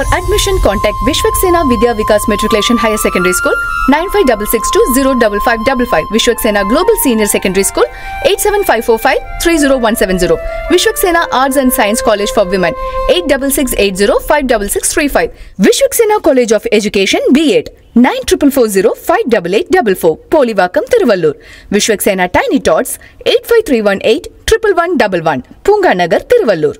For admission, contact Vishwaksenaa Vidya Vikas Matriculation Higher Secondary School 95662 Vishwaksenaa Global Senior Secondary School 87545 30170 Vishwaksenaa Arts and Science College for Women 86680 56635 Vishwaksenaa College of Education B8 9440 58844 Polivakkam Thiruvallur Vishwaksenaa Tiny Tots 85318 11111 Punga Nagar Thiruvallur